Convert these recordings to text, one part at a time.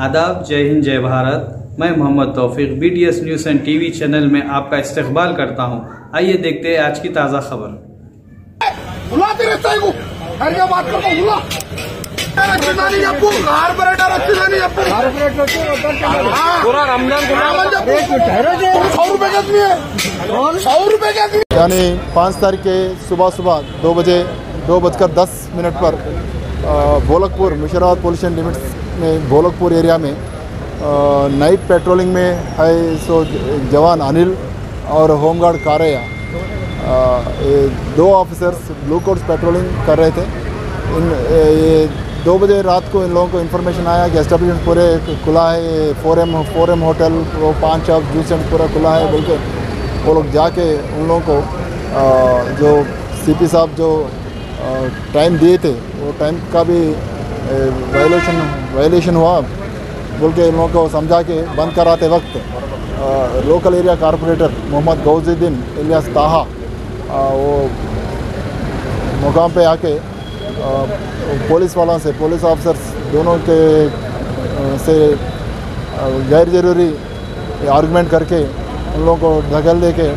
आदाब, जय हिंद, जय भारत। मैं Mohammed Taufeeq B T S news and TV channel में आपका इस्तकबाल करता हूँ। आइए देखते हैं आज की ताज़ा खबर। यानी पाँच तारीख के सुबह सुबह दो बजे, दो बजकर दस मिनट पर भोलकपुर, मुशीराबाद पुलिस लिमिट्स में, भोलकपुर एरिया में नाइट पेट्रोलिंग में है सो जवान अनिल और होमगार्ड कारैया। दो ऑफिसर्स ब्लू कोट्स पेट्रोलिंग कर रहे थे। इन, ये दो बजे रात को इन लोगों को इन्फॉर्मेशन आया कि एस्टेब्लिशमेंट पूरे खुला है four M four M hotel वो पाँच शॉप जूस सेंटर पूरा खुला है बोल के वो लोग जाके उन लोगों को अ, जो सीपी साहब जो टाइम दिए थे वो टाइम का भी वायलेशन वायलेशन हुआ। बोल के इन लोगों को समझा के बंद कराते वक्त अ, local area corporator Mohammed Ghousuddin Ilyas Taha अ, वो मुकाम पे आके पुलिस वालों से, पुलिस ऑफिसर्स दोनों के से गैर ज़रूरी आर्गूमेंट करके उन लोगों को धकल दे के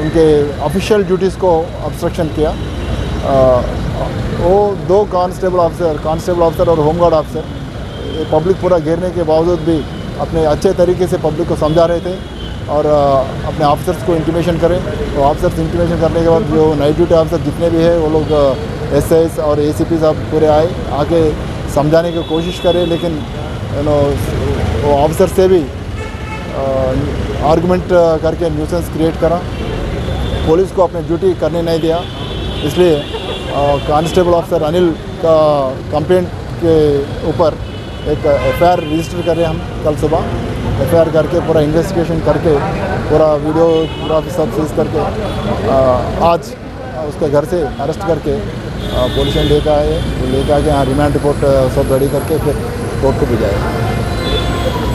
उनके ऑफिशियल ड्यूटीज़ को ऑब्स्ट्रक्शन किया। वो दो कांस्टेबल ऑफिसर कांस्टेबल ऑफिसर और होमगार्ड ऑफिसर पब्लिक पूरा घेरने के बावजूद भी अपने अच्छे तरीके से पब्लिक को समझा रहे थे। और अपने ऑफिसर्स को इंटीमेशन करें। तो ऑफिसर्स इंटीमेशन करने के बाद जो नाइट ड्यूटी ऑफिसर जितने भी हैं, वो लोग एस एस और ए सी पी साहब पूरे आए। आके समझाने की कोशिश करें, लेकिन यू नो वो ऑफिसर से भी आर्गूमेंट करके न्यूसेंस क्रिएट करा। पुलिस को अपनी ड्यूटी करने नहीं दिया। इसलिए कांस्टेबल ऑफिसर अनिल का कंप्लेंट के ऊपर एक एफ़ आई आर रजिस्टर करें हम कल सुबह। एफ़ करके, पूरा इन्वेस्टिगेशन करके, पूरा वीडियो पूरा सब सीज करके आज उसके घर से अरेस्ट करके पुलिस ने लेकर आए लेकर आके यहाँ रिमांड रिपोर्ट सब रेडी करके फिर कोर्ट को भिजाया